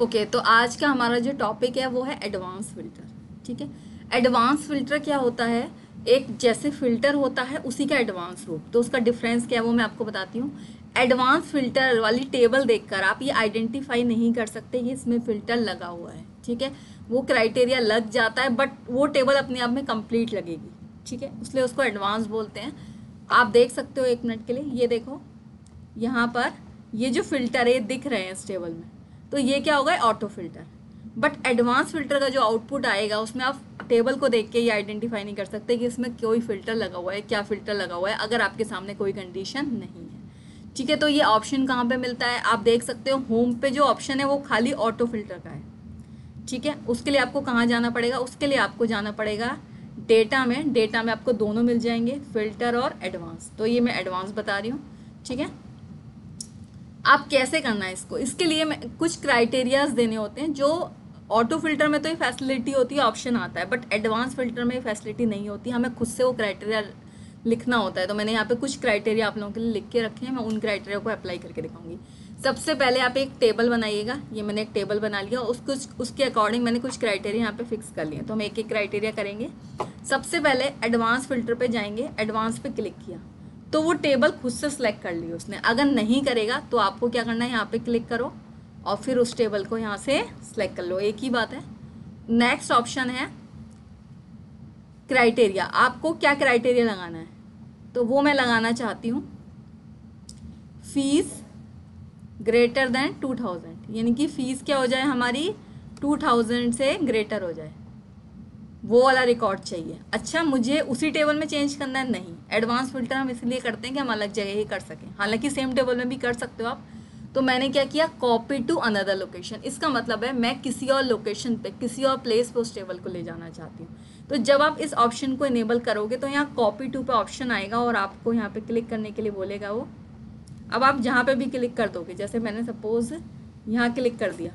Okay okay, तो आज का हमारा जो टॉपिक है वो है एडवांस फ़िल्टर ठीक है? एडवांस फ़िल्टर क्या होता है? एक जैसे फ़िल्टर होता है उसी का एडवांस रूप तो उसका डिफरेंस क्या है वो मैं आपको बताती हूँ. एडवांस फ़िल्टर वाली टेबल देखकर आप ये आइडेंटिफाई नहीं कर सकते कि इसमें फ़िल्टर लगा हुआ है ठीक है? वो क्राइटेरिया लग जाता है बट वो टेबल अपने आप में कंप्लीट लगेगी ठीक है? इसलिए उसको एडवांस बोलते हैं. आप देख सकते हो एक मिनट के लिए. ये देखो यहाँ पर ये जो फ़िल्टर है दिख रहे हैं इस टेबल में. तो ये क्या होगा? Auto filter but advance filter का जो आउटपुट आएगा, उसमें आप टेबल को देख के ये आइडेंटिफाई नहीं कर सकते कि इसमें कोई फ़िल्टर लगा हुआ है, क्या फ़िल्टर लगा हुआ है, अगर आपके सामने कोई कंडीशन नहीं है। ठीक है तो ये ऑप्शन कहाँ पे मिलता है? आप देख सकते हो होम पे जो ऑप्शन है, वो खाली ऑटो फ़िल्टर का है। ठीक है, उसके लिए आपको कहाँ जाना पड़ेगा? उसके लिए आपको जाना पड़ेगा डेटा में। डेटा में आपको दोनों मिल जाएँगे फ़िल्टर और एडवांस तो ये मैं एडवांस बता रही हूँ। ठीक है? आप कैसे करना है इसको? इसके लिए कुछ क्राइटेरियाज देने होते हैं जो ऑटो फ़िल्टर में तो ये फैसिलिटी होती है ऑप्शन आता है बट एडवांस फ़िल्टर में फैसिलिटी नहीं होती। हमें खुद से वो क्राइटेरिया लिखना होता है। तो मैंने यहाँ पे कुछ क्राइटेरिया आप लोगों के लिए लिख के रखे हैं, मैं उन क्राइटेरिया को अप्लाई करके दिखाऊँगी। सबसे पहले आप एक टेबल बनाइएगा। ये मैंने एक टेबल बना लिया उसको उसके अकॉर्डिंग मैंने कुछ क्राइटेरिया यहाँ पे फिक्स कर लिए तो हम एक एक क्राइटेरिया करेंगे। सबसे पहले एडवांस फ़िल्टर पे जाएँगे। एडवांस पे क्लिक किया। तो वो टेबल खुद से सिलेक्ट कर ली उसने। अगर नहीं करेगा तो आपको क्या करना है, यहाँ पे क्लिक करो और फिर उस टेबल को यहाँ से सिलेक्ट कर लो। एक ही बात है। नेक्स्ट ऑप्शन है क्राइटेरिया आपको क्या क्राइटेरिया लगाना है? तो वो मैं लगाना चाहती हूँ। Fees greater than two thousand यानी कि फ़ीस क्या हो जाए, हमारी टू थाउज़ेंड से ग्रेटर हो जाए। वो वाला रिकॉर्ड चाहिए। अच्छा मुझे उसी टेबल में चेंज करना है? नहीं। एडवांस फ़िल्टर हम इसलिए करते हैं कि हम अलग जगह ही कर सकें। हालाँकि सेम टेबल में भी कर सकते हो आप। तो मैंने क्या किया? कॉपी टू अनदर लोकेशन इसका मतलब है, मैं किसी और लोकेशन पे, किसी और प्लेस पे उस टेबल को ले जाना चाहती हूँ। तो जब आप इस ऑप्शन को इनेबल करोगे तो यहाँ कॉपी टू पे ऑप्शन आएगा और आपको यहाँ पे क्लिक करने के लिए बोलेगा वो। अब आप जहाँ पे भी क्लिक कर दोगे, जैसे मैंने सपोज़ यहाँ क्लिक कर दिया।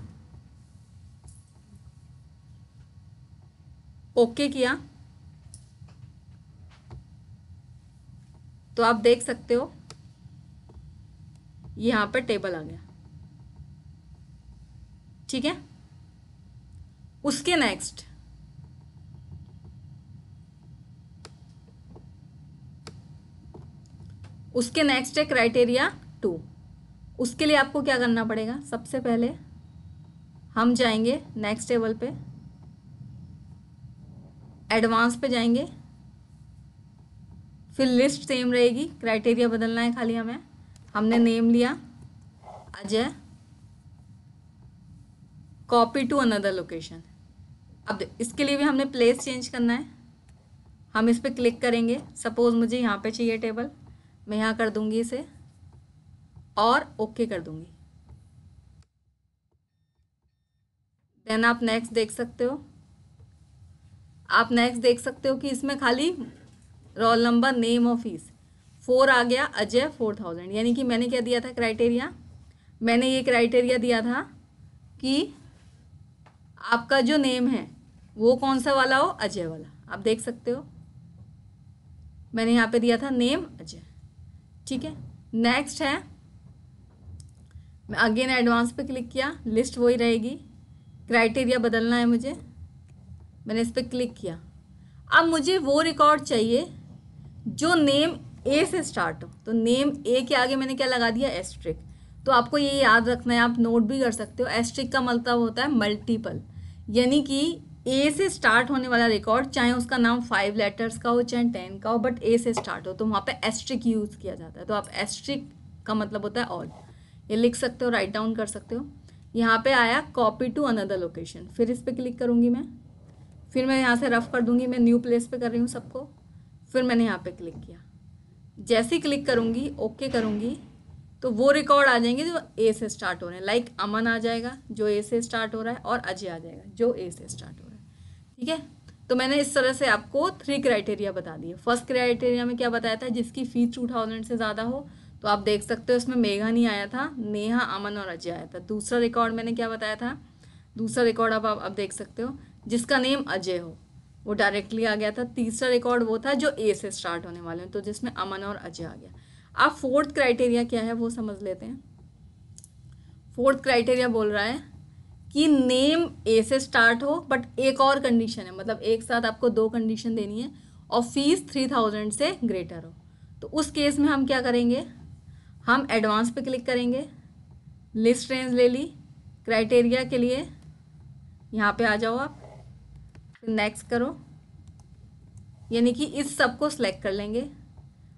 ओके किया? तो आप देख सकते हो, यहाँ पर टेबल आ गया। ठीक है? उसके नेक्स्ट उसके नेक्स्ट है क्राइटेरिया टू उसके लिए आपको क्या करना पड़ेगा? सबसे पहले हम जाएँगे नेक्स्ट टेबल पे। एडवांस पे जाएँगे। फिर लिस्ट सेम रहेगी, क्राइटेरिया बदलना है खाली हमें। हमने नेम लिया, Ajay. Copy to another location अब इसके लिए भी हमने प्लेस चेंज करना है। हम इस पर क्लिक करेंगे। सपोज़ मुझे यहाँ पे चाहिए टेबल मैं यहाँ कर दूँगी इसे, और ओके okay कर दूँगी। देन आप नेक्स्ट देख सकते हो। आप नेक्स्ट देख सकते हो कि इसमें खाली रोल नंबर नेम और फ़ीस फोर आ गया, अजय फोर थाउज़ेंड यानी कि मैंने क्या दिया था क्राइटेरिया मैंने ये क्राइटेरिया दिया था कि आपका जो नेम है, वो कौन सा वाला हो? अजय वाला. आप देख सकते हो। मैंने यहाँ पे दिया था नेम अजय. ठीक है? नेक्स्ट है, मैं अगेन एडवांस पे क्लिक किया लिस्ट वही रहेगी. क्राइटेरिया बदलना है मुझे. मैंने इस पर क्लिक किया। अब मुझे वो रिकॉर्ड चाहिए जो नेम ए से स्टार्ट हो। तो नेम ए के आगे मैंने क्या लगा दिया? एस्ट्रिक तो आपको ये याद रखना है, आप नोट भी कर सकते हो। एस्ट्रिक का मतलब होता है मल्टीपल यानी कि ए से स्टार्ट होने वाला रिकॉर्ड चाहे उसका नाम फाइव लेटर्स का हो, चाहे टेन का हो बट ए से स्टार्ट हो। तो वहाँ पे एस्ट्रिक यूज़ किया जाता है। तो आप एस्ट्रिक का मतलब होता है ऑल ये लिख सकते हो राइट डाउन कर सकते हो। यहाँ पे आया कॉपी टू अनदर लोकेशन फिर इस पर क्लिक करूँगी मैं। फिर मैं यहाँ से रफ़ कर दूँगी, मैं न्यू प्लेस पे कर रही हूँ सबको। फिर मैंने यहाँ पे क्लिक किया। जैसे ही क्लिक करूँगी, ओके करूँगी तो वो रिकॉर्ड आ जाएँगे जो ए से स्टार्ट हो रहे हैं। लाइक अमन आ जाएगा, जो ए से स्टार्ट हो रहा है, और अजय आ जाएगा, जो ए से स्टार्ट हो रहा है। ठीक है? तो मैंने इस तरह से आपको थ्री क्राइटेरिया बता दिए। फ़र्स्ट क्राइटेरिया में क्या बताया था? जिसकी फ़ीस टू थाउज़ेंड से ज़्यादा हो तो आप देख सकते हो इसमें मेघा नहीं आया था, नेहा, अमन और अजय आया था। दूसरा रिकॉर्ड मैंने क्या बताया था? दूसरा रिकॉर्ड आप अब देख सकते हो। जिसका नेम अजय हो। वो डायरेक्टली आ गया था। तीसरा रिकॉर्ड वो था जो ए से स्टार्ट होने वाले हैं। तो जिसमें अमन और अजय आ गया। अब फोर्थ क्राइटेरिया क्या है वो समझ लेते हैं। फोर्थ क्राइटेरिया बोल रहा है कि नेम ए से स्टार्ट हो बट एक और कंडीशन है। मतलब एक साथ आपको दो कंडीशन देनी है और फ़ीस थ्री थाउज़ेंड से ग्रेटर हो। तो उस केस में हम क्या करेंगे? हम एडवांस पे क्लिक करेंगे। लिस्ट रेंज ले ली। क्राइटेरिया के लिए यहाँ पे आ जाओ आप। नेक्स्ट करो। यानी कि इस सबको सिलेक्ट कर लेंगे।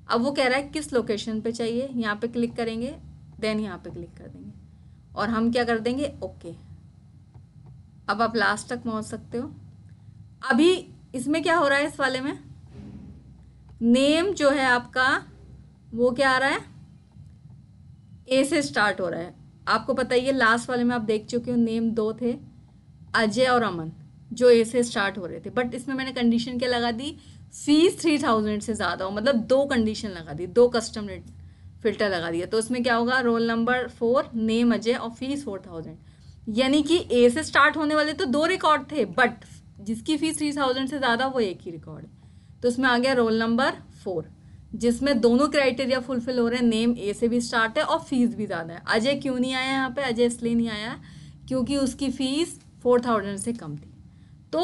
अब वो कह रहा है किस लोकेशन पे चाहिए? यहाँ पे क्लिक करेंगे देन यहाँ पे क्लिक कर देंगे। और हम क्या कर देंगे? Okay okay. अब आप लास्ट तक पहुँच सकते हो। अभी इसमें क्या हो रहा है इस वाले में? नेम जो है आपका, वो क्या आ रहा है? ए से स्टार्ट हो रहा है। आपको पता ही है लास्ट वाले में आप देख चुके हो नेम दो थे, अजय और अमन। जो ए से स्टार्ट हो रहे थे। बट इसमें मैंने कंडीशन क्या लगा दी? फ़ीस थ्री थाउज़ेंड से ज़्यादा हो मतलब दो कंडीशन लगा दी, दो कस्टम फ़िल्टर लगा दिया। तो उसमें क्या होगा? Roll number four name Ajay और फ़ीस फोर थाउज़ेंड यानी कि ए से स्टार्ट होने वाले तो दो रिकॉर्ड थे बट जिसकी फ़ीस थ्री थाउज़ेंड से ज़्यादा, वो एक ही रिकॉर्ड है तो उसमें आ गया रोल नंबर फोर जिसमें दोनों क्राइटेरिया फुलफिल हो रहे हैं। नेम ए से भी स्टार्ट है और फ़ीस भी ज़्यादा है। अजय क्यों नहीं आया यहाँ पे? अजय इसलिए नहीं आया, क्योंकि उसकी फ़ीस फोर थाउज़ेंड से कम थी। तो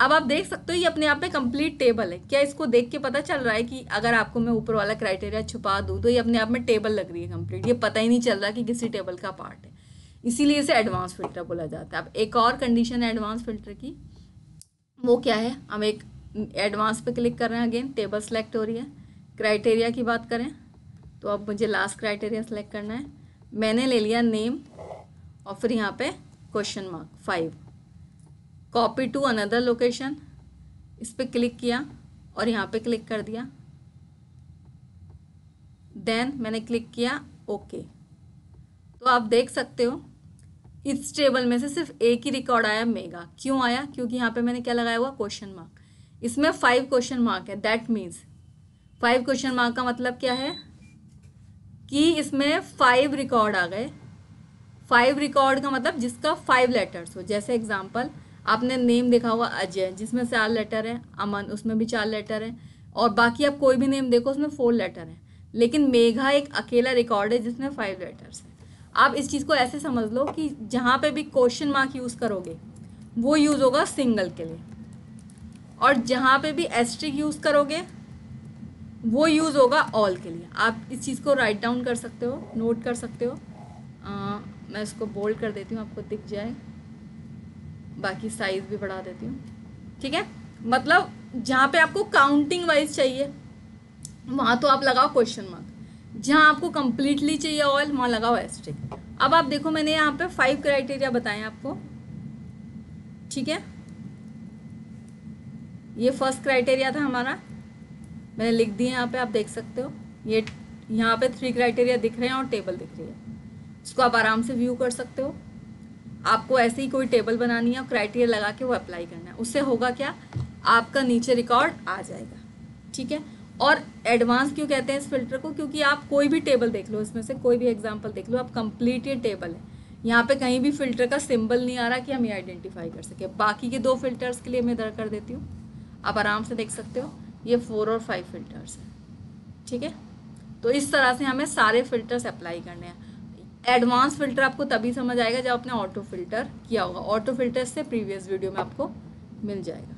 अब आप देख सकते हो ये अपने आप में कंप्लीट टेबल है। क्या इसको देख के पता चल रहा है कि अगर आपको मैं ऊपर वाला क्राइटेरिया छुपा दूँ तो ये अपने आप में टेबल लग रही है कंप्लीट ये पता ही नहीं चल रहा कि किसी टेबल का पार्ट है। इसीलिए इसे एडवांस फ़िल्टर बोला जाता है। अब एक और कंडीशन है एडवांस फ़िल्टर की। वो क्या है? हम एक एडवांस पे क्लिक कर रहे हैं अगेन टेबल सेलेक्ट हो रही है। क्राइटेरिया की बात करें तो अब मुझे लास्ट क्राइटेरिया सेलेक्ट करना है। मैंने ले लिया नेम और फिर यहाँ पे question mark five copy to another location इस पर क्लिक किया और यहाँ पे क्लिक कर दिया। देन मैंने क्लिक किया ओके okay. तो आप देख सकते हो, इस टेबल में से सिर्फ़ एक ही रिकॉर्ड आया मेगा क्यों आया? क्योंकि यहाँ पे मैंने क्या लगाया हुआ? क्वेश्चन मार्क इसमें फाइव क्वेश्चन मार्क है. That means five question mark का मतलब क्या है? कि इसमें फाइव रिकॉर्ड आ गए। फाइव रिकॉर्ड का मतलब जिसका फाइव लेटर्स हो. जैसे एग्जांपल आपने नेम देखा होगा अजय जिसमें चार लेटर है अमन उसमें भी चार लेटर है और बाकी आप कोई भी नेम देखो उसमें फोर लेटर है। लेकिन मेघा एक अकेला रिकॉर्ड है जिसमें फाइव लेटर्स है। आप इस चीज़ को ऐसे समझ लो कि जहाँ पे भी क्वेश्चन मार्क यूज़ करोगे वो यूज़ होगा सिंगल के लिए। और जहाँ पे भी एस्ट्रिक यूज़ करोगे वो यूज़ होगा ऑल के लिए। आप इस चीज़ को राइट डाउन कर सकते हो नोट कर सकते हो। आ, मैं इसको बोल्ड कर देती हूँ आपको दिख जाए। बाकी साइज़ भी बढ़ा देती हूँ। ठीक है? मतलब जहाँ पे आपको काउंटिंग वाइज चाहिए, वहाँ तो आप लगाओ क्वेश्चन मार्क जहाँ आपको कंप्लीटली चाहिए ऑयल वहाँ लगाओ एस्ट्रिक अब आप देखो, मैंने यहाँ पे फाइव क्राइटेरिया बताए आपको। ठीक है? ये फ़र्स्ट क्राइटेरिया था हमारा। मैंने लिख दिया यहाँ पे, आप देख सकते हो। ये यहाँ पे थ्री क्राइटेरिया दिख रहे हैं और टेबल दिख रही है। इसको आप आराम से व्यू कर सकते हो। आपको ऐसे ही कोई टेबल बनानी है और क्राइटेरिया लगा के वो अप्लाई करना है। उससे होगा क्या? आपका नीचे रिकॉर्ड आ जाएगा। ठीक है? और एडवांस क्यों कहते हैं इस फ़िल्टर को? क्योंकि आप कोई भी टेबल देख लो, इसमें से कोई भी एग्ज़ाम्पल देख लो, आप कंप्लीट ये टेबल है। यहाँ पे कहीं भी फ़िल्टर का सिंबल नहीं आ रहा कि हम ये आइडेंटिफाई कर सके। बाकी के दो फिल्टर्स के लिए मैं इधर कर देती हूँ। आप आराम से देख सकते हो, ये फोर और फाइव फिल्टर्स हैं। ठीक है? तो इस तरह से हमें सारे फिल्टर्स अप्लाई करने हैं। एडवांस फ़िल्टर आपको तभी समझ आएगा जब आपने ऑटो फ़िल्टर किया होगा। ऑटो फ़िल्टर से प्रीवियस वीडियो में आपको मिल जाएगा।